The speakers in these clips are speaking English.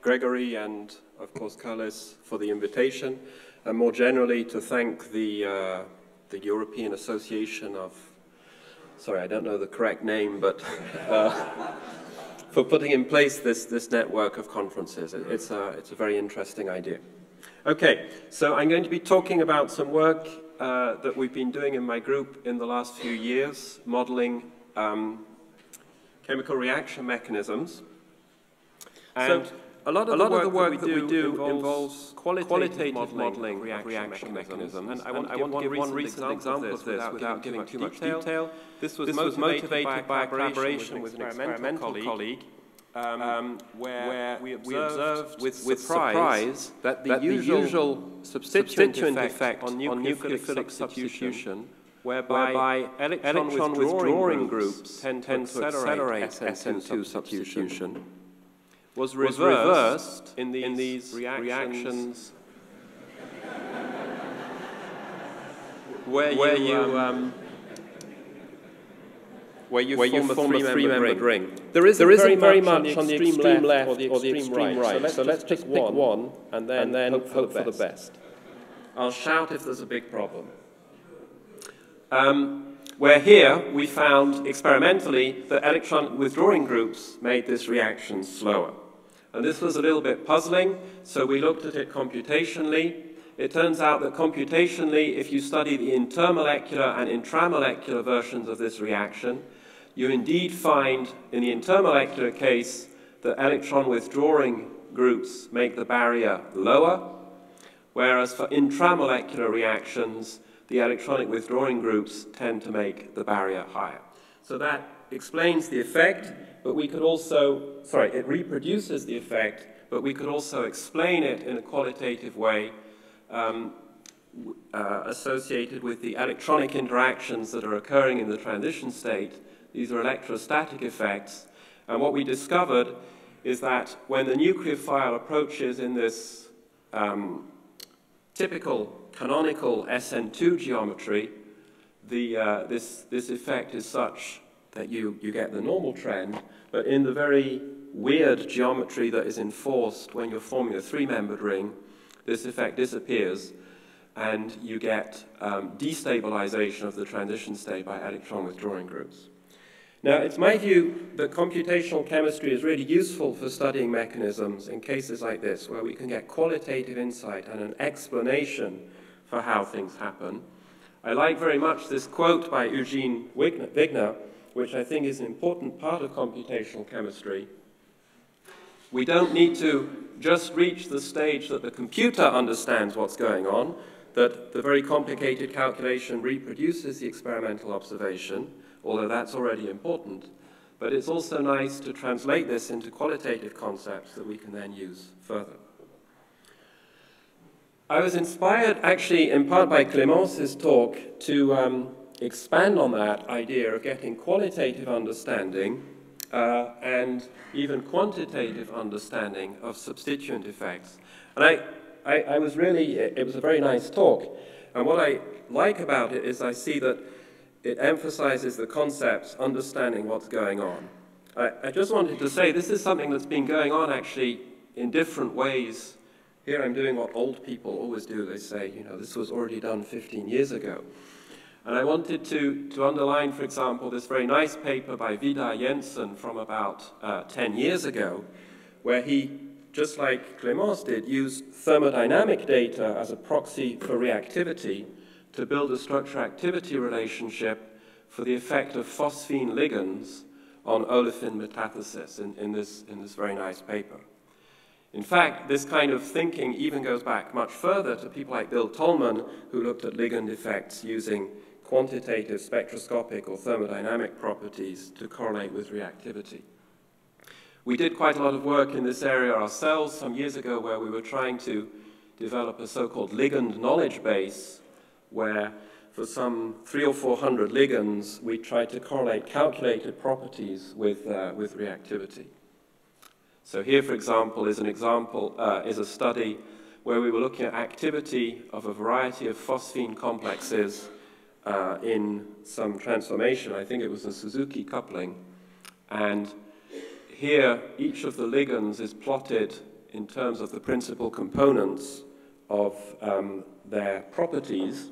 Gregory and, of course, Carlos for the invitation, and more generally to thank the, uh, the European Association of, sorry, I don't know the correct name, but uh, for putting in place this, this network of conferences. It's a, it's a very interesting idea. Okay, so I'm going to be talking about some work uh, that we've been doing in my group in the last few years, modeling um, chemical reaction mechanisms. And so, a lot of, a lot the, work of the work that we do, that we do involves, qualitative, qualitative modeling, reaction, reaction mechanisms. mechanisms. And I want, and to, give I want to give one recent example of this without, without giving too much detail. detail. This was, this motivated, motivated by a collaboration with an experimental, colleague, colleague um, um, where, where, we observed, with, with surprise, that the, that usual, usual substituent, substituent effect, on nucleophilic substitution whereby, whereby electron, electron withdrawing, withdrawing groups tend, tend to accelerate SN2 substitution was reversed, was reversed in, these in, these reactions, reactions where, where you, you um, where you, where form, you form a three-membered ring. ring. There isn't, there isn't very, much, much on the extreme, extreme left, or the extreme, or the extreme right. right. So let's, so let's pick one, one and then, and then hope, hope for, the, for the best. I'll shout if there's a big problem. Um, where here we found experimentally that electron withdrawing groups made this reaction slower. And this was a little bit puzzling, so we looked at it computationally. It turns out that computationally, if you study the intermolecular and intramolecular versions of this reaction, you indeed find in the intermolecular case that electron withdrawing groups make the barrier lower, whereas for intramolecular reactions, the electronic withdrawing groups tend to make the barrier higher. So that explains the effect, but we could also, sorry, it reproduces the effect, but we could also explain it in a qualitative way um, uh, associated with the electronic interactions that are occurring in the transition state. These are electrostatic effects. And what we discovered is that when the nucleophile approaches in this um, typical canonical SN2 geometry, the, uh, this, this effect is such that you, you get the normal trend, but in the very weird geometry that is enforced when you're forming a three-membered ring, this effect disappears and you get um, destabilization of the transition state by electron withdrawing groups. Now, it's my view that computational chemistry is really useful for studying mechanisms in cases like this, where we can get qualitative insight and an explanation for how things happen. I like very much this quote by Eugene Wigner, which I think is an important part of computational chemistry. We don't need to just reach the stage that the computer understands what's going on, that the very complicated calculation reproduces the experimental observation, although that's already important. But it's also nice to translate this into qualitative concepts that we can then use further. I was inspired actually in part by Clémence's talk to um, expand on that idea of getting qualitative understanding uh, and even quantitative understanding of substituent effects. And I, I, I, was really, it was a very nice talk. And what I like about it is I see that it emphasizes the concepts, understanding what's going on. I, I just wanted to say this is something that's been going on actually in different ways. Here I'm doing what old people always do. They say, you know, this was already done 15 years ago. And I wanted to, to underline, for example, this very nice paper by Vidar Jensen from about uh, 10 years ago, where he, just like Clémence did, used thermodynamic data as a proxy for reactivity to build a structure-activity relationship for the effect of phosphine ligands on olefin metathesis in, in, this, in this very nice paper. In fact, this kind of thinking even goes back much further to people like Bill Tolman, who looked at ligand effects using quantitative spectroscopic or thermodynamic properties to correlate with reactivity. We did quite a lot of work in this area ourselves some years ago where we were trying to develop a so-called ligand knowledge base where for some three or four hundred ligands, we tried to correlate calculated properties with, uh, with reactivity. So here, for example, is an example, uh, is a study where we were looking at activity of a variety of phosphine complexes uh, in some transformation. I think it was a Suzuki coupling. And here, each of the ligands is plotted in terms of the principal components of um, their properties,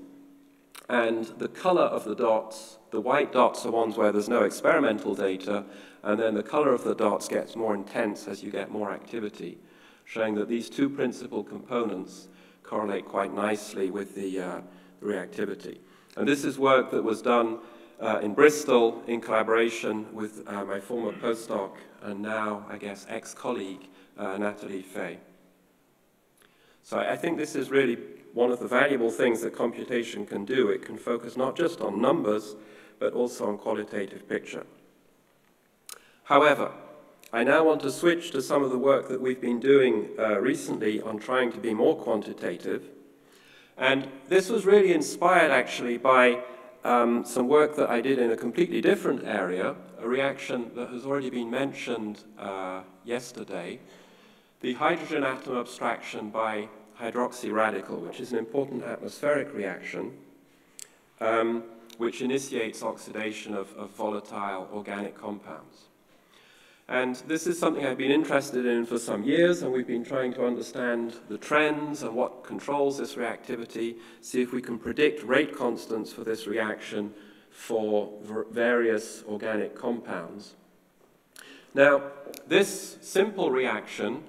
and the color of the dots, the white dots are ones where there's no experimental data, and then the color of the dots gets more intense as you get more activity, showing that these two principal components correlate quite nicely with the uh, reactivity. And this is work that was done uh, in Bristol in collaboration with uh, my former postdoc and now, I guess, ex-colleague, uh, Natalie Fey. So I think this is really one of the valuable things that computation can do. It can focus not just on numbers, but also on qualitative picture. However, I now want to switch to some of the work that we've been doing uh, recently on trying to be more quantitative. And this was really inspired actually by um, some work that I did in a completely different area, a reaction that has already been mentioned uh, yesterday, the hydrogen atom abstraction by hydroxy radical, which is an important atmospheric reaction, um, which initiates oxidation of, of volatile organic compounds. And this is something I've been interested in for some years, and we've been trying to understand the trends and what controls this reactivity, see if we can predict rate constants for this reaction for various organic compounds. Now, this simple reaction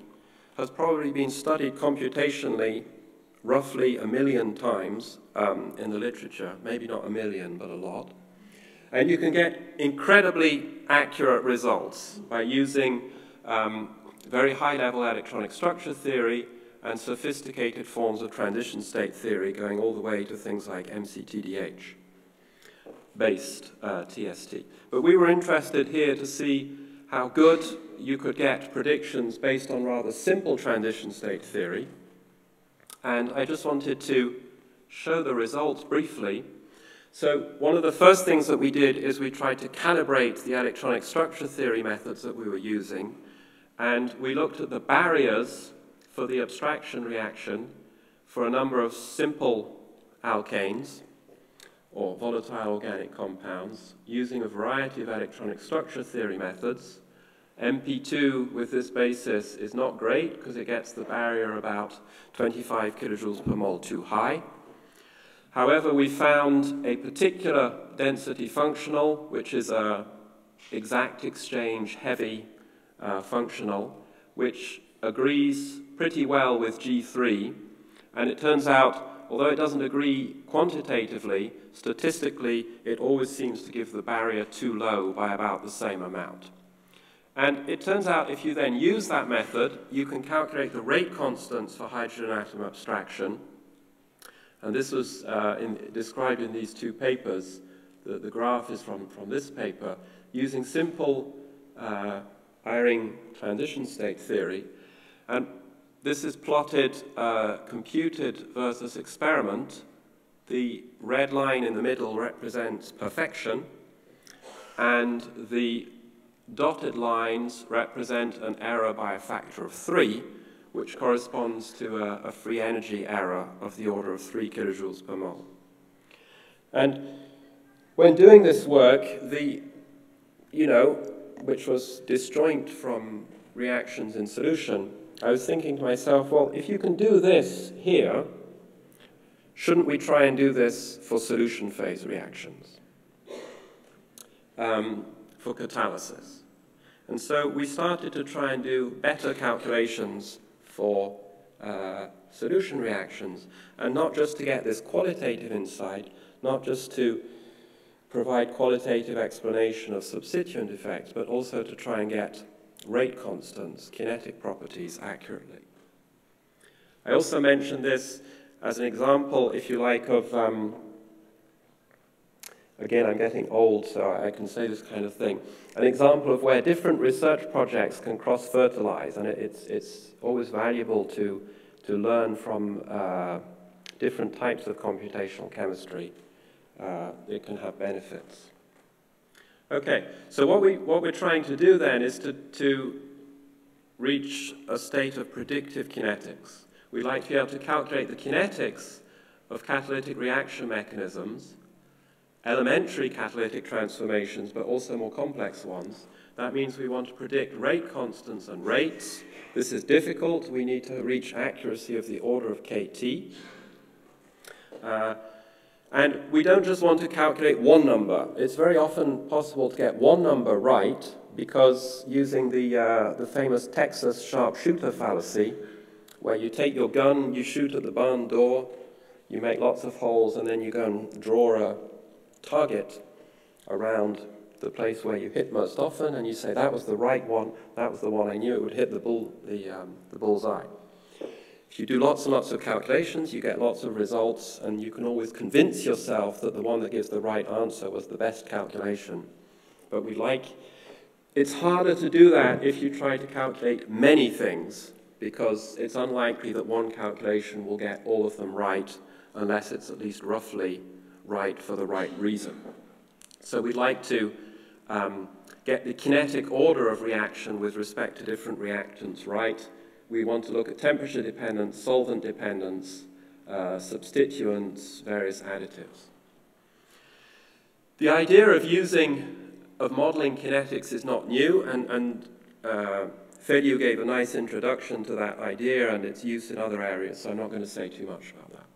has probably been studied computationally roughly a million times um, in the literature, maybe not a million, but a lot. And you can get incredibly accurate results by using um, very high-level electronic structure theory and sophisticated forms of transition state theory going all the way to things like MCTDH based uh, TST. But we were interested here to see how good you could get predictions based on rather simple transition state theory. And I just wanted to show the results briefly so one of the first things that we did is we tried to calibrate the electronic structure theory methods that we were using, and we looked at the barriers for the abstraction reaction for a number of simple alkanes, or volatile organic compounds, using a variety of electronic structure theory methods. MP2 with this basis is not great because it gets the barrier about 25 kilojoules per mole too high. However, we found a particular density functional, which is a exact exchange heavy uh, functional, which agrees pretty well with G3. And it turns out, although it doesn't agree quantitatively, statistically, it always seems to give the barrier too low by about the same amount. And it turns out if you then use that method, you can calculate the rate constants for hydrogen atom abstraction, and this was uh, in, described in these two papers. The, the, graph is from, from this paper, using simple uh, transition state theory. And this is plotted uh, computed versus experiment. The red line in the middle represents perfection, and the dotted lines represent an error by a factor of three, which corresponds to a, a free energy error of the order of 3 kilojoules per mole. And when doing this work, the, you know, which was disjoint from reactions in solution, I was thinking to myself, well, if you can do this here, shouldn't we try and do this for solution phase reactions, um, for catalysis? And so we started to try and do better calculations for uh, solution reactions, and not just to get this qualitative insight, not just to provide qualitative explanation of substituent effects, but also to try and get rate constants, kinetic properties accurately. I also mentioned this as an example, if you like, of, um, again, I'm getting old, so I can say this kind of thing, an example of where different research projects can cross-fertilize, and it's, it's always valuable to, to learn from uh, different types of computational chemistry. Uh, it can have benefits. Okay, so what, we, what we're trying to do then is to, to reach a state of predictive kinetics. We'd like to be able to calculate the kinetics of catalytic reaction mechanisms, elementary catalytic transformations, but also more complex ones, That means we want to predict rate constants and rates. This is difficult. We need to reach accuracy of the order of kT. Uh, and we don't just want to calculate one number. It's very often possible to get one number right because using the, uh, the famous Texas sharpshooter fallacy, where you take your gun, you shoot at the barn door, you make lots of holes, and then you go and draw a target around the place where you hit most often, and you say, that was the right one, that was the one I knew it would hit the, bull, the, um, the bullseye. If you do lots and lots of calculations, you get lots of results, and you can always convince yourself that the one that gives the right answer was the best calculation. But we like, it's harder to do that if you try to calculate many things, because it's unlikely that one calculation will get all of them right unless it's at least roughly right for the right reason. So we'd like to um, get the kinetic order of reaction with respect to different reactants right. We want to look at temperature dependence, solvent dependence, uh, substituents, various additives. The idea of using, of modeling kinetics is not new, and, and uh, gave a nice introduction to that idea and its use in other areas, so I'm not going to say too much about that.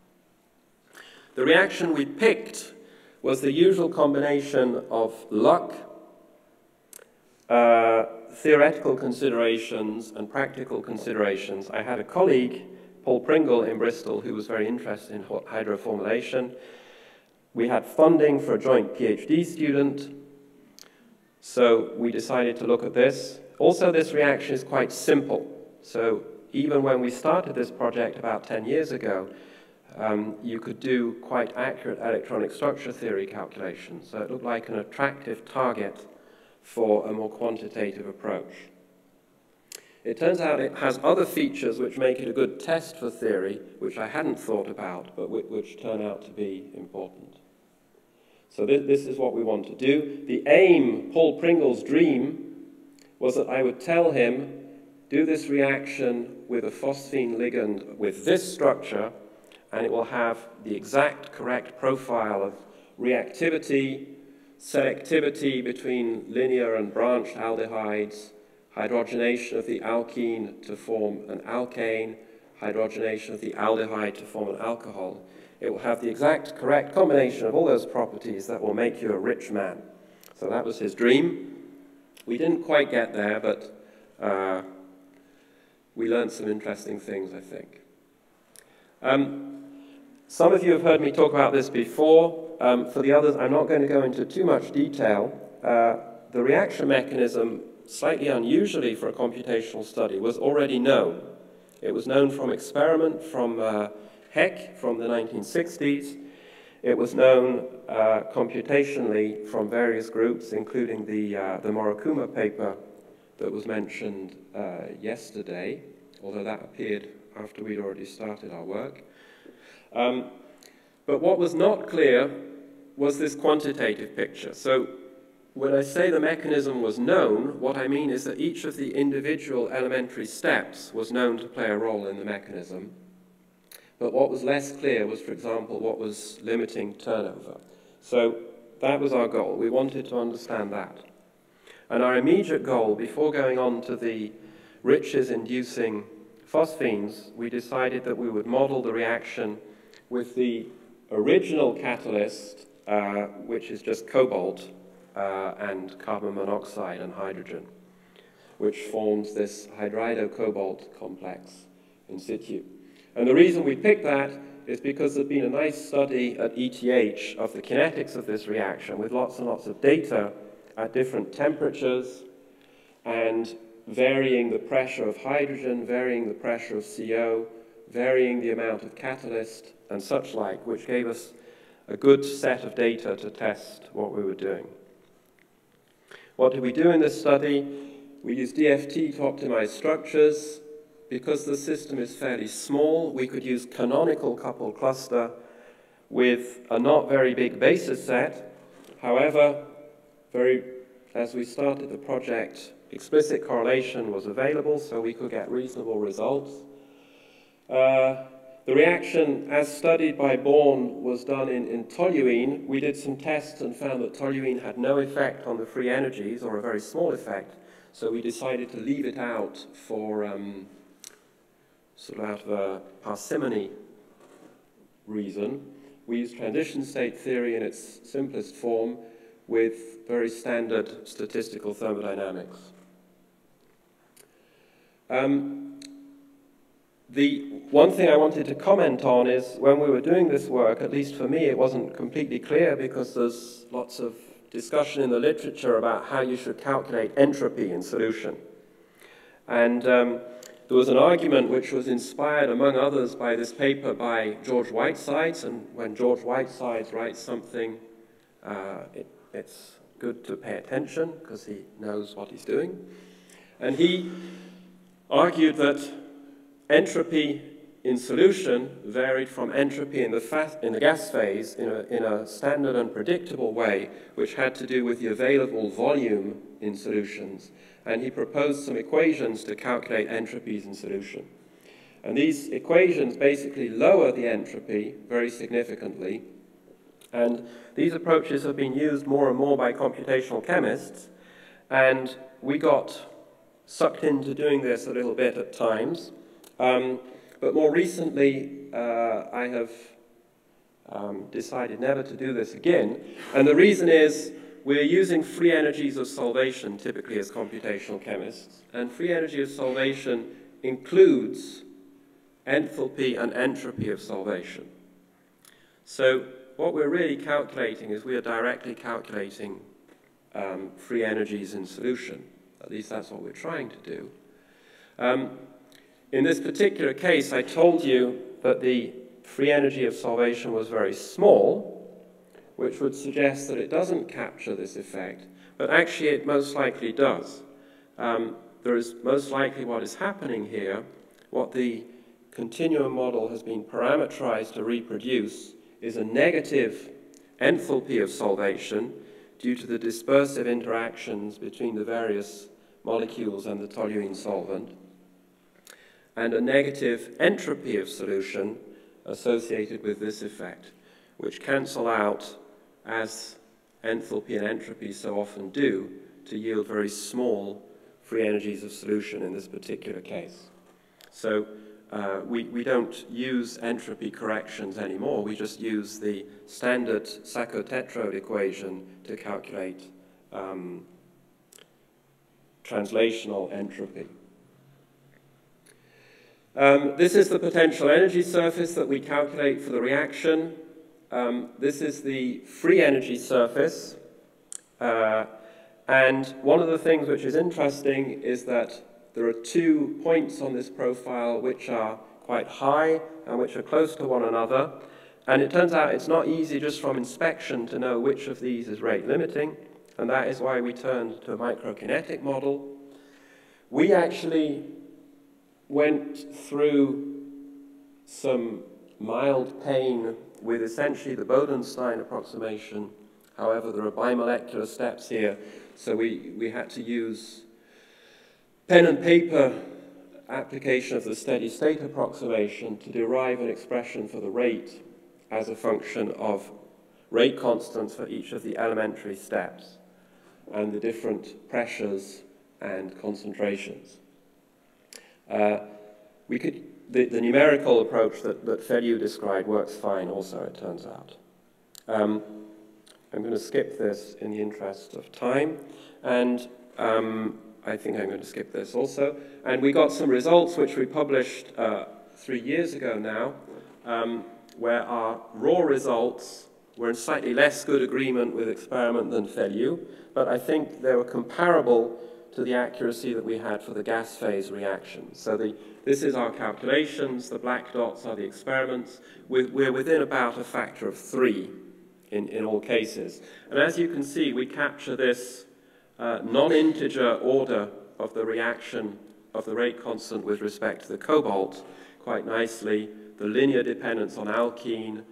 The reaction we picked was the usual combination of luck, uh, theoretical considerations, and practical considerations. I had a colleague, Paul Pringle in Bristol, who was very interested in hydroformylation. We had funding for a joint PhD student, so we decided to look at this. Also, this reaction is quite simple. So even when we started this project about 10 years ago, um, you could do quite accurate electronic structure theory calculations. So it looked like an attractive target for a more quantitative approach. It turns out it has other features which make it a good test for theory, which I hadn't thought about, but which, turn out to be important. So th this is what we want to do. The aim, Paul Pringle's dream, was that I would tell him, do this reaction with a phosphine ligand with this structure, and it will have the exact correct profile of reactivity, selectivity between linear and branched aldehydes, hydrogenation of the alkene to form an alkane, hydrogenation of the aldehyde to form an alcohol. It will have the exact correct combination of all those properties that will make you a rich man. So that was his dream. We didn't quite get there, but uh, we learned some interesting things, I think. Um, some of you have heard me talk about this before. Um, for the others, I'm not going to go into too much detail. Uh, the reaction mechanism, slightly unusually for a computational study, was already known. It was known from experiment from uh, Heck from the 1960s. It was known uh, computationally from various groups, including the, uh, the Morokuma paper that was mentioned uh, yesterday, although that appeared after we'd already started our work. Um, but what was not clear was this quantitative picture. So when I say the mechanism was known, what I mean is that each of the individual elementary steps was known to play a role in the mechanism. But what was less clear was, for example, what was limiting turnover. So that was our goal. We wanted to understand that. And our immediate goal, before going on to the riches inducing phosphines, we decided that we would model the reaction with the original catalyst, uh, which is just cobalt uh, and carbon monoxide and hydrogen, which forms this hydrido-cobalt complex in situ. And the reason we picked that is because there's been a nice study at ETH of the kinetics of this reaction with lots and lots of data at different temperatures and varying the pressure of hydrogen, varying the pressure of CO, varying the amount of catalyst and such like, which gave us a good set of data to test what we were doing. What did we do in this study? We used DFT to optimize structures. Because the system is fairly small, we could use canonical coupled cluster with a not very big basis set. However, very, as we started the project, explicit correlation was available, so we could get reasonable results. Uh, the reaction, as studied by Born, was done in, in toluene. We did some tests and found that toluene had no effect on the free energies, or a very small effect, so we decided to leave it out for um, sort of out of a parsimony reason. We used transition state theory in its simplest form with very standard statistical thermodynamics. Um, the one thing I wanted to comment on is when we were doing this work, at least for me, it wasn't completely clear because there's lots of discussion in the literature about how you should calculate entropy in solution. And um, there was an argument which was inspired, among others, by this paper by George Whitesides. And when George Whitesides writes something, uh, it, it's good to pay attention because he knows what he's doing. And he argued that entropy in solution varied from entropy in the, in the gas phase in a, in a standard and predictable way, which had to do with the available volume in solutions. And he proposed some equations to calculate entropies in solution. And these equations basically lower the entropy very significantly. And these approaches have been used more and more by computational chemists. And we got sucked into doing this a little bit at times. Um, but more recently, uh, I have um, decided never to do this again. And the reason is we're using free energies of solvation typically as computational chemists. And free energy of solvation includes enthalpy and entropy of solvation. So what we're really calculating is we are directly calculating um, free energies in solution. At least that's what we're trying to do. Um, in this particular case, I told you that the free energy of solvation was very small, which would suggest that it doesn't capture this effect, but actually it most likely does. Um, there is most likely what is happening here, what the continuum model has been parameterized to reproduce, is a negative enthalpy of solvation due to the dispersive interactions between the various molecules and the toluene solvent, and a negative entropy of solution associated with this effect, which cancel out as enthalpy and entropy so often do to yield very small free energies of solution in this particular case. So uh, we, we don't use entropy corrections anymore. We just use the standard Sackur-Tetrode equation to calculate um, translational entropy. Um, this is the potential energy surface that we calculate for the reaction. Um, this is the free energy surface. Uh, and one of the things which is interesting is that there are two points on this profile which are quite high and which are close to one another. And it turns out it's not easy just from inspection to know which of these is rate limiting. And that is why we turned to a microkinetic model. We actually went through some mild pain with essentially the Bodenstein approximation. However, there are bimolecular steps here, so we, we had to use pen and paper application of the steady state approximation to derive an expression for the rate as a function of rate constants for each of the elementary steps and the different pressures and concentrations. Uh, we could, the, the, numerical approach that, that Feliu described works fine also, it turns out. Um, I'm going to skip this in the interest of time, and um, I think I'm going to skip this also. And we got some results which we published uh, three years ago now, um, where our raw results were in slightly less good agreement with experiment than Feliu, but I think they were comparable to the accuracy that we had for the gas phase reaction. So the, this is our calculations, the black dots are the experiments. We're, we're within about a factor of three in, in all cases. And as you can see, we capture this uh, non-integer order of the reaction of the rate constant with respect to the cobalt quite nicely, the linear dependence on alkene,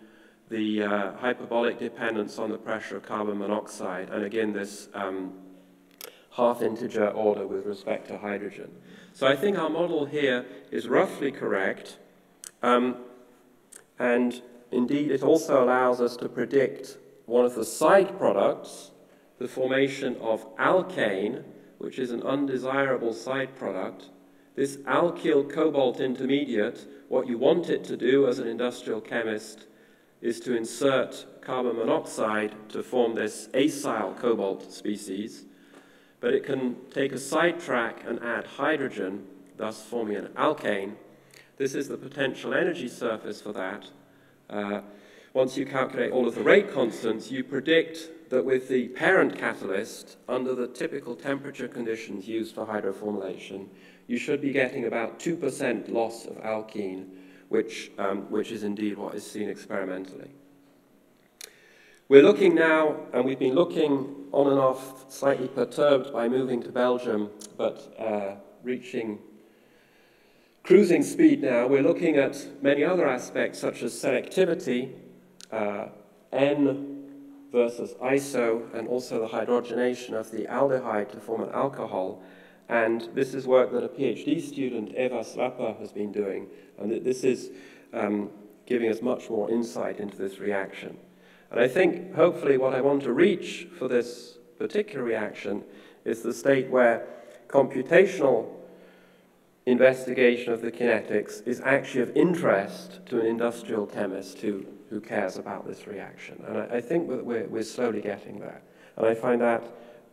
the uh, hyperbolic dependence on the pressure of carbon monoxide, and again this um, half integer order with respect to hydrogen. So I think our model here is roughly correct. Um, And indeed, it also allows us to predict one of the side products, the formation of alkane, which is an undesirable side product. This alkyl cobalt intermediate, what you want it to do as an industrial chemist is to insert carbon monoxide to form this acyl cobalt species, but it can take a sidetrack and add hydrogen, thus forming an alkane. This is the potential energy surface for that. Uh, once you calculate all of the rate constants, you predict that with the parent catalyst, under the typical temperature conditions used for hydroformylation, you should be getting about 2% loss of alkene, which, um, which is indeed what is seen experimentally. We're looking now, and we've been looking on and off, slightly perturbed by moving to Belgium, but uh, reaching cruising speed now. We're looking at many other aspects, such as selectivity, uh, N versus iso, and also the hydrogenation of the aldehyde to form an alcohol. And this is work that a PhD student, Eva Slapper, has been doing. And this is um, giving us much more insight into this reaction. And I think, hopefully, what I want to reach for this particular reaction is the state where computational investigation of the kinetics is actually of interest to an industrial chemist who, who cares about this reaction. And I, I think we're, we're slowly getting there. And I find that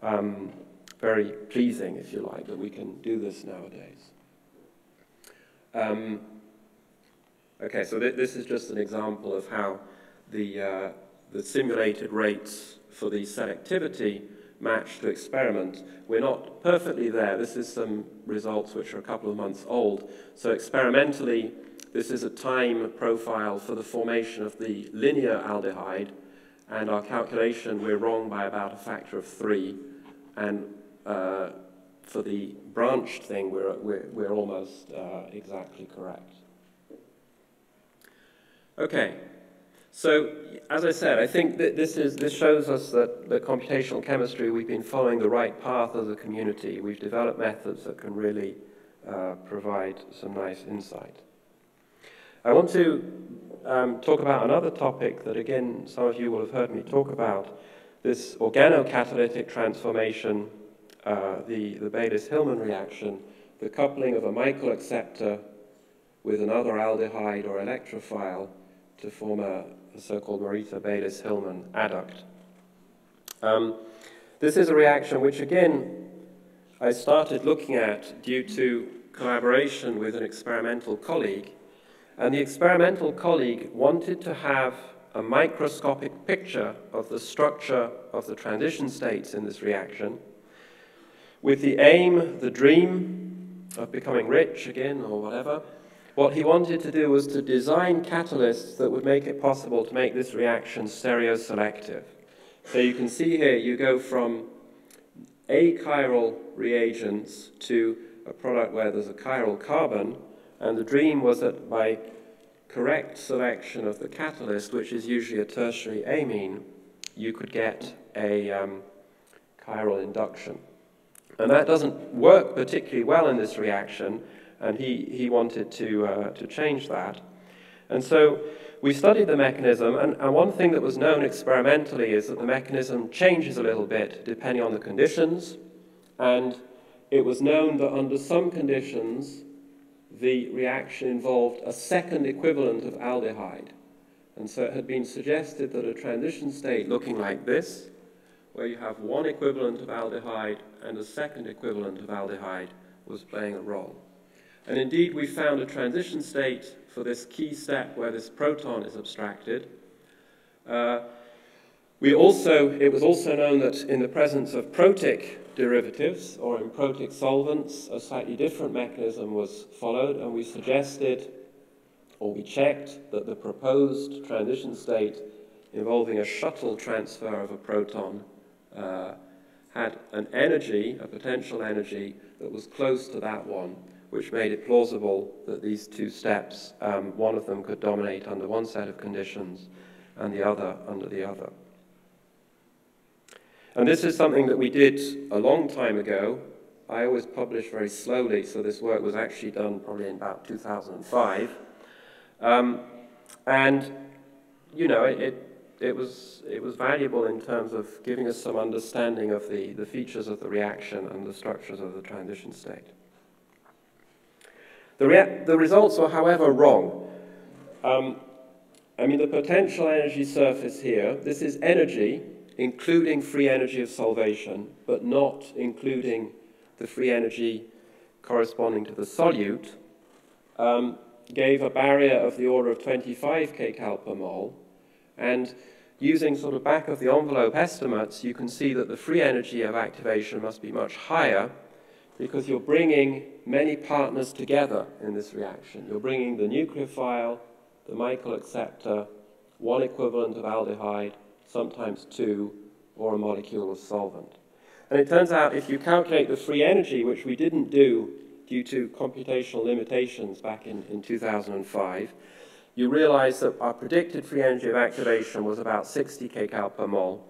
um, very pleasing, if you like, that we can do this nowadays. Um, okay, so th this is just an example of how the, uh, the simulated rates for the selectivity match to experiment. We're not perfectly there. This is some results which are a couple of months old. So experimentally, this is a time profile for the formation of the linear aldehyde, and our calculation, we're wrong by about a factor of three, and uh, for the branched thing, we're, we're, we're almost uh, exactly correct. Okay, so, as I said, I think that this, is, this shows us that the computational chemistry, we've been following the right path as a community. We've developed methods that can really uh, provide some nice insight. I want to um, talk about another topic that, again, some of you will have heard me talk about, this organocatalytic transformation, uh, the, the Baylis-Hillman reaction, the coupling of a Michael acceptor with another aldehyde or electrophile to form a, so-called Morita Baylis Hillman adduct. Um, this is a reaction which, again, I started looking at due to collaboration with an experimental colleague. And the experimental colleague wanted to have a microscopic picture of the structure of the transition states in this reaction with the aim, the dream of becoming rich again or whatever, what he wanted to do was to design catalysts that would make it possible to make this reaction stereoselective. So you can see here, you go from achiral reagents to a product where there's a chiral carbon, and the dream was that by correct selection of the catalyst, which is usually a tertiary amine, you could get a um, chiral induction. And that doesn't work particularly well in this reaction, and he, he wanted to, uh, to change that. And so we studied the mechanism, and, and one thing that was known experimentally is that the mechanism changes a little bit depending on the conditions, and it was known that under some conditions, the reaction involved a second equivalent of aldehyde. And so it had been suggested that a transition state looking like this, where you have one equivalent of aldehyde and a second equivalent of aldehyde, was playing a role. And indeed, we found a transition state for this key step where this proton is abstracted. Uh, we also, it was also known that in the presence of protic derivatives or in protic solvents, a slightly different mechanism was followed, and we suggested or we checked that the proposed transition state involving a shuttle transfer of a proton uh, had an energy, a potential energy, that was close to that one which made it plausible that these two steps, um, one of them could dominate under one set of conditions and the other under the other. And this is something that we did a long time ago. I always publish very slowly, so this work was actually done probably in about 2005. Um, and, you know, it, it, it, was, it was valuable in terms of giving us some understanding of the, the features of the reaction and the structures of the transition state. The, the results were, however, wrong. Um, I mean, the potential energy surface here, this is energy, including free energy of solvation, but not including the free energy corresponding to the solute, um, gave a barrier of the order of 25 kcal per mole. And using sort of back of the envelope estimates, you can see that the free energy of activation must be much higher because you're bringing many partners together in this reaction. You're bringing the nucleophile, the Michael acceptor, one equivalent of aldehyde, sometimes two, or a molecule of solvent. And it turns out if you calculate the free energy, which we didn't do due to computational limitations back in, in 2005, you realize that our predicted free energy of activation was about 60 kcal per mole.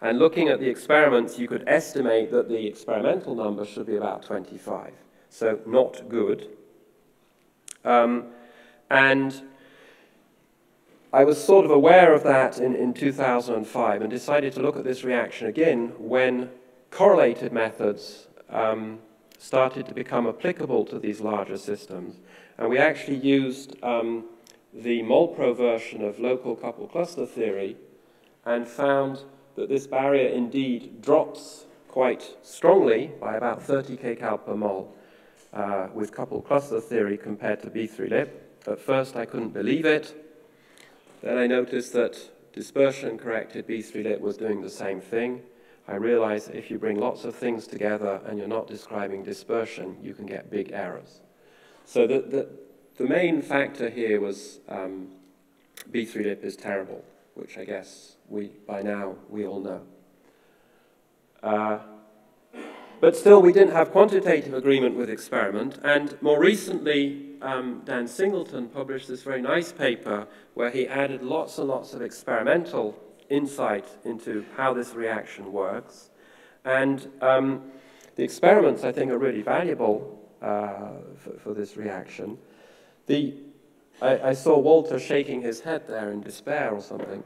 And looking at the experiments, you could estimate that the experimental number should be about 25. So not good. Um, and I was sort of aware of that in, in 2005 and decided to look at this reaction again when correlated methods um, started to become applicable to these larger systems. And we actually used um, the Molpro version of local couple cluster theory and found that this barrier indeed drops quite strongly by about 30 kcal per mole uh, with coupled cluster theory compared to B3LYP. At first I couldn't believe it. Then I noticed that dispersion-corrected B3LYP was doing the same thing. I realized if you bring lots of things together and you're not describing dispersion, you can get big errors. So the, the, the main factor here was um, B3LYP is terrible, which I guess we, by now we all know. Uh, but still, we didn't have quantitative agreement with experiment, and more recently, um, Dan Singleton published this very nice paper where he added lots and lots of experimental insight into how this reaction works. And um, the experiments, I think, are really valuable uh, for, for, this reaction. The, I, I, saw Walter shaking his head there in despair or something,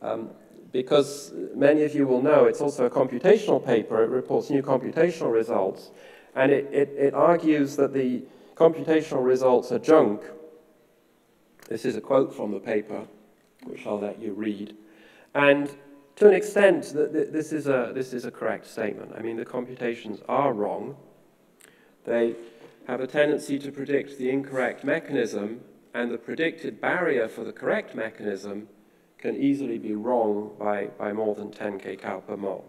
um, because many of you will know it's also a computational paper. It reports new computational results, and it, it, it argues that the computational results are junk. This is a quote from the paper, which I'll let you read. And to an extent, that this is a, this is a correct statement. I mean, the computations are wrong. They have a tendency to predict the incorrect mechanism, and the predicted barrier for the correct mechanism can easily be wrong by, by more than 10 kcal per mole.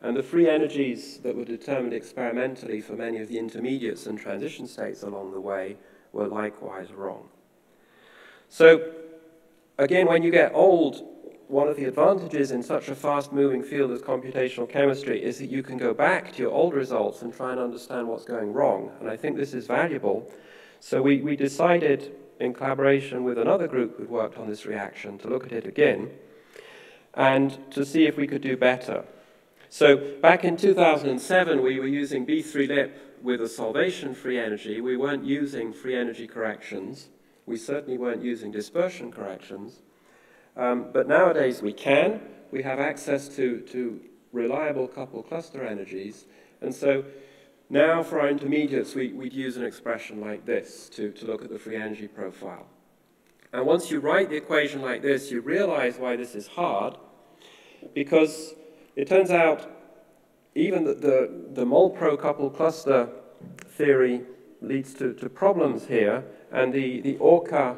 And the free energies that were determined experimentally for many of the intermediates and transition states along the way were likewise wrong. So again, when you get old, one of the advantages in such a fast-moving field as computational chemistry is that you can go back to your old results and try and understand what's going wrong. And I think this is valuable. So we, we decided, in collaboration with another group who'd worked on this reaction, to look at it again and to see if we could do better. So back in 2007, we were using B3LYP with a solvation-free energy. We weren't using free energy corrections. We certainly weren't using dispersion corrections. Um, but nowadays we can. We have access to, to reliable coupled cluster energies. And so now for our intermediates, we, would use an expression like this to, to look at the free energy profile. And once you write the equation like this, you realize why this is hard, because it turns out even the, the, the Molpro coupled cluster theory leads to, to problems here, and the, the Orca,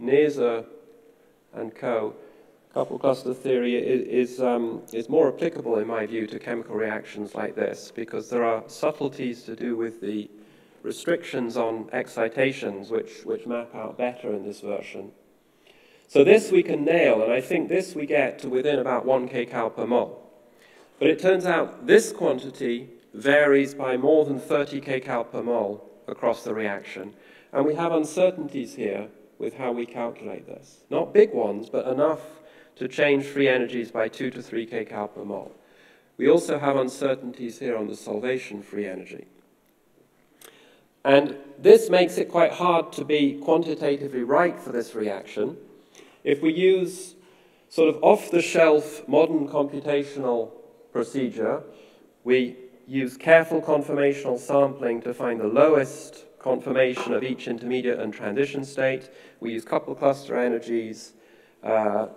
Neese, and co. coupled cluster theory is, is, um, is more applicable, in my view, to chemical reactions like this, because there are subtleties to do with the restrictions on excitations, which, which map out better in this version. So this we can nail, and I think this we get to within about 1 kcal per mole. But it turns out this quantity varies by more than 30 kcal per mole across the reaction. And we have uncertainties here with how we calculate this. Not big ones, but enough to change free energies by 2 to 3 kcal per mole. We also have uncertainties here on the solvation free energy. And this makes it quite hard to be quantitatively right for this reaction. If we use sort of off-the-shelf modern computational procedure, we use careful conformational sampling to find the lowest conformation of each intermediate and transition state. We use couple cluster energies, uh,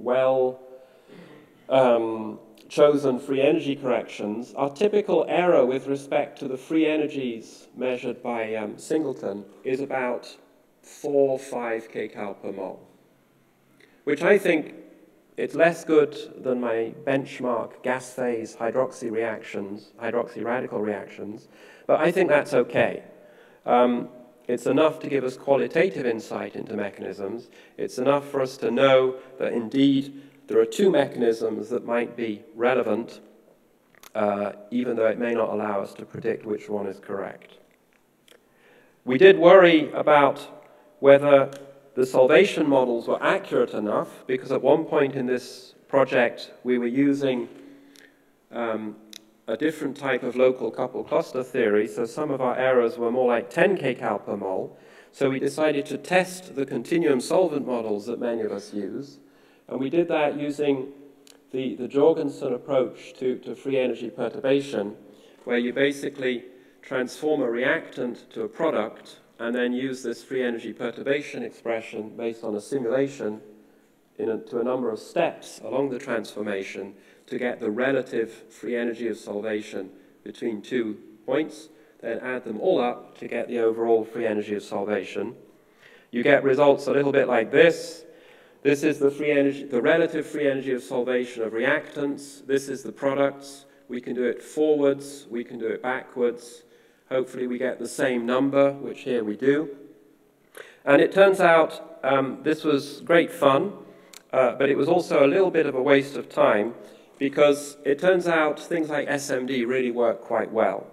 well um, chosen free energy corrections. Our typical error with respect to the free energies measured by um, Singleton is about 4 5 kcal per mole, which I think it's less good than my benchmark gas phase hydroxy reactions, hydroxy radical reactions, but I think that's okay. Um, it's enough to give us qualitative insight into mechanisms. It's enough for us to know that indeed there are two mechanisms that might be relevant, uh, even though it may not allow us to predict which one is correct. We did worry about whether the solvation models were accurate enough because at one point in this project we were using um, a different type of local coupled cluster theory, so some of our errors were more like 10 kcal per mole. So we decided to test the continuum solvent models that many of us use, and we did that using the, the Jorgensen approach to, to free energy perturbation, where you basically transform a reactant to a product and then use this free energy perturbation expression based on a simulation a, to a number of steps along the transformation to get the relative free energy of solvation between two points, then add them all up to get the overall free energy of solvation. You get results a little bit like this. This is the, free energy, the relative free energy of solvation of reactants. This is the products. We can do it forwards. We can do it backwards. Hopefully we get the same number, which here we do. And it turns out um, this was great fun, uh, but it was also a little bit of a waste of time because it turns out things like SMD really work quite well,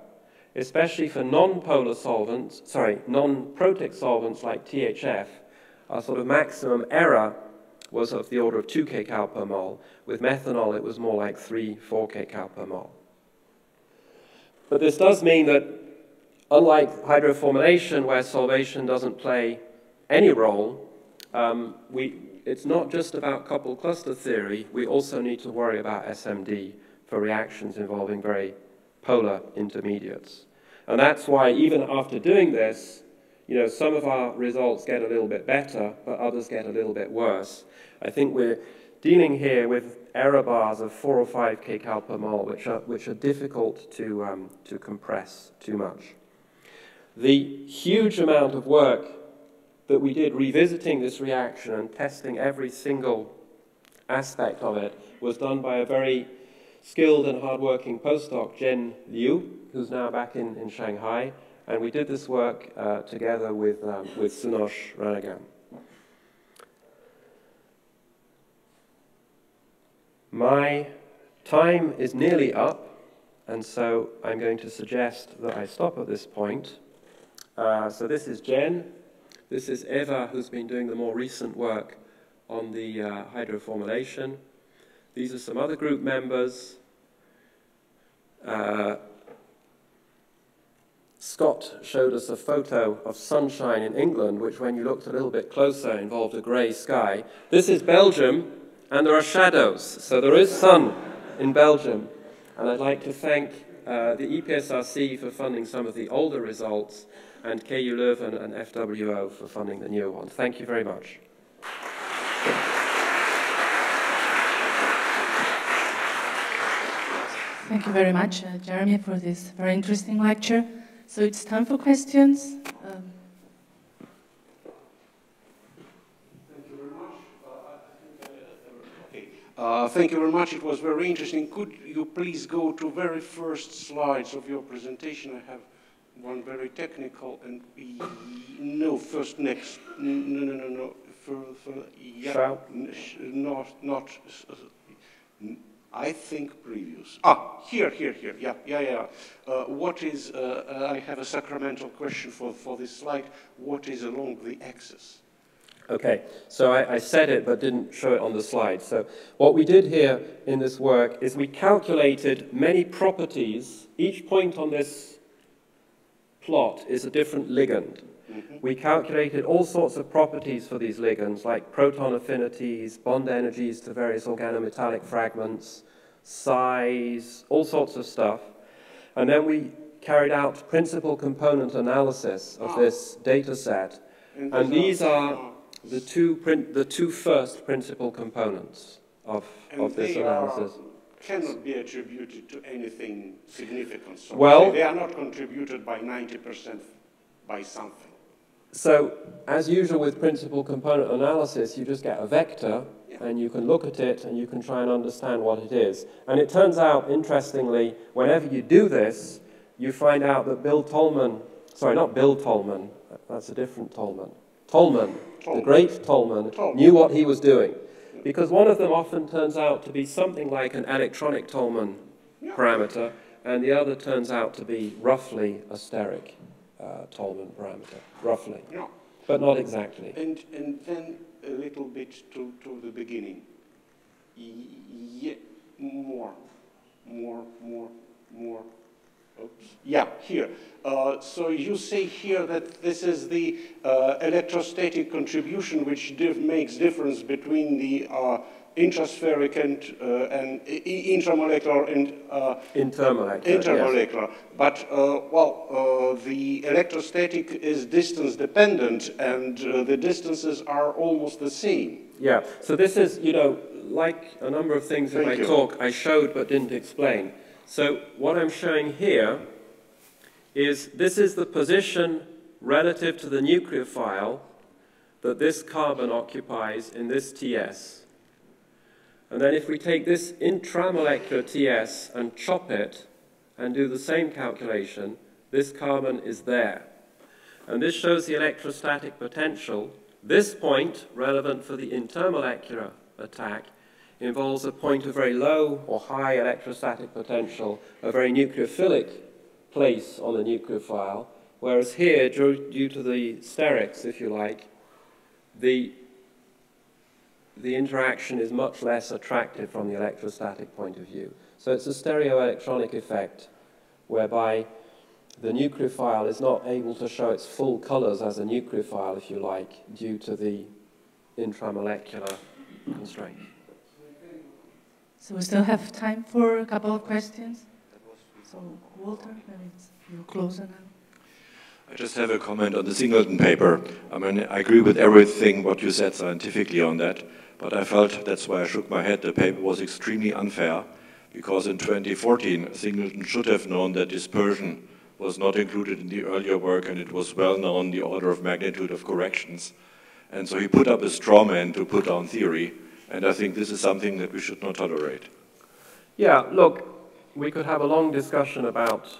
especially for non-polar solvents, sorry, non-protic solvents like THF. Our sort of maximum error was of the order of 2 kcal per mole. With methanol, it was more like 3, 4 kcal per mole. But this does mean that unlike hydroformylation, where solvation doesn't play any role, um, we, it's not just about coupled cluster theory. We also need to worry about SMD for reactions involving very polar intermediates. And that's why even after doing this, you know, some of our results get a little bit better, but others get a little bit worse. I think we're dealing here with error bars of 4 or 5 kcal per mole, which are, which are difficult to, um, to compress too much. The huge amount of work that we did revisiting this reaction and testing every single aspect of it was done by a very skilled and hardworking postdoc, Jen Liu, who's now back in, in Shanghai. And we did this work uh, together with, um, with Sunoj Ranagam. My time is nearly up, and so I'm going to suggest that I stop at this point. Uh, so this is Jen. This is Eva, who's been doing the more recent work on the uh, hydroformylation. These are some other group members. Uh, Scott showed us a photo of sunshine in England, which, when you looked a little bit closer, involved a grey sky. This is Belgium, and there are shadows, so there is sun in Belgium. And I'd like to thank uh, the EPSRC for funding some of the older results and KU Leuven and FWO for funding the new one. Thank you very much. Thank you very much, uh, Jeremy, for this very interesting lecture. So it's time for questions. Um, Uh, thank you very much. It was very interesting. Could you please go to very first slides of your presentation? I have one very technical and no first next no no no no for, for yeah not not I think previous ah here here here yeah yeah yeah uh, what is uh, uh, I have a sacramental question for for this slide what is along the axis Okay, so I, I, said it but didn't show it on the slide. So what we did here in this work is we calculated many properties. Each point on this plot is a different ligand. We calculated all sorts of properties for these ligands, like proton affinities, bond energies to various organometallic fragments, size, all sorts of stuff. And then we carried out principal component analysis of this data set. And these are the two, print, the two first principal components of, of this analysis. Cannot be attributed to anything significant. So Well- they are not contributed by 90% by something. So, as usual with principal component analysis, you just get a vector and you can look at it and you can try and understand what it is. And it turns out, interestingly, whenever you do this, you find out that Bill Tolman, sorry, not Bill Tolman, that's a different Tolman, Tolman, the great Tolman, Tolman. knew what he was doing. Because one of them often turns out to be something like an electronic Tolman parameter, and the other turns out to be roughly a steric uh, Tolman parameter, roughly, but not exactly. And, and then a little bit to, to the beginning. Y- yeah, more, more, more, more. Oops. Yeah, here. Uh, so you say here that this is the uh, electrostatic contribution which makes difference between the uh, intraspheric and, uh, and intramolecular and uh, Intermolecular. yes. But, uh, well, uh, the electrostatic is distance dependent, and uh, the distances are almost the same. Yeah, so this is, you know, like a number of things in Thank my you. talk, I showed but didn't explain. So what I'm showing here is this is the position relative to the nucleophile that this carbon occupies in this TS. And then if we take this intramolecular TS and chop it and do the same calculation, this carbon is there. And this shows the electrostatic potential. This point, relevant for the intermolecular attack, involves a point of very low or high electrostatic potential, a very nucleophilic place on the nucleophile, whereas here, due, to the sterics, if you like, the, the interaction is much less attractive from the electrostatic point of view. So it's a stereoelectronic effect whereby the nucleophile is not able to show its full colors as a nucleophile, if you like, due to the intramolecular constraint. So we still have time for a couple of questions. So Walter, maybe you're closer now. I just have a comment on the Singleton paper. I mean, I agree with everything what you said scientifically on that, but I felt that's why I shook my head. The paper was extremely unfair because in 2014, Singleton should have known that dispersion was not included in the earlier work and it was well known the order of magnitude of corrections. And so he put up a straw man to put down theory, and I think this is something that we should not tolerate. Yeah, look, we could have a long discussion about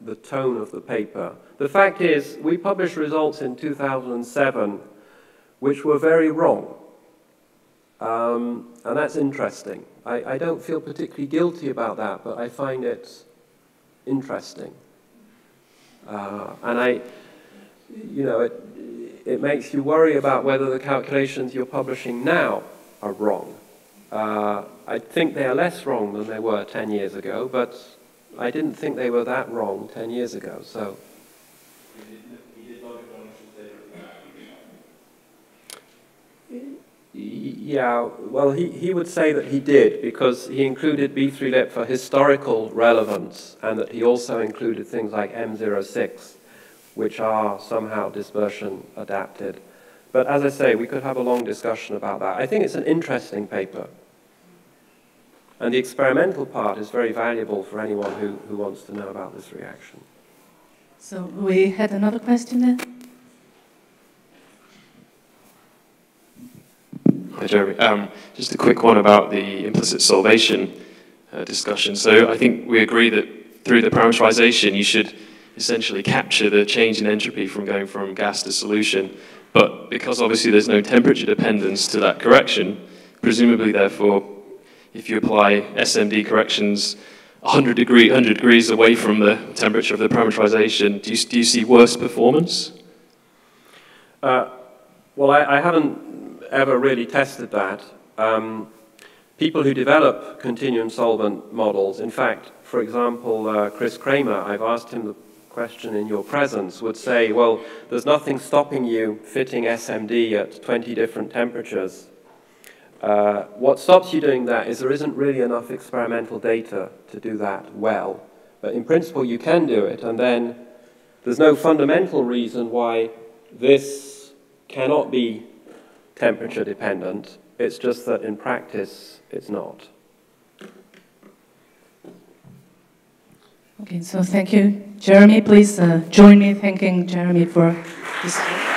the tone of the paper. The fact is, we published results in 2007 which were very wrong. Um, and that's interesting. I, I don't feel particularly guilty about that, but I find it interesting. Uh, and I, you know, it, it makes you worry about whether the calculations you're publishing now are wrong. Uh, I think they are less wrong than they were 10 years ago, but I didn't think they were that wrong 10 years ago. So, yeah, well, he, he would say that he did because he included B3LYP for historical relevance and that he also included things like M06, which are somehow dispersion adapted. But as I say, we could have a long discussion about that. I think it's an interesting paper. And the experimental part is very valuable for anyone who, who wants to know about this reaction. So we had another question there. Hi, Jeremy. Um, just a quick one about the implicit solvation uh, discussion. So I think we agree that through the parameterization, you should essentially capture the change in entropy from going from gas to solution. But because obviously there's no temperature dependence to that correction, presumably therefore, if you apply SMD corrections 100, degree, 100 degrees away from the temperature of the parameterization, do you, do you see worse performance? Uh, well, I, I haven't ever really tested that. Um, people who develop continuum solvent models, in fact, for example, uh, Chris Cramer, I've asked him the question in your presence would say, well, there's nothing stopping you fitting SMD at 20 different temperatures. Uh, what stops you doing that is there isn't really enough experimental data to do that well. But in principle, you can do it, and then there's no fundamental reason why this cannot be temperature dependent. It's just that in practice, it's not. Okay, so thank you. Jeremy, please uh, join me thanking Jeremy for this.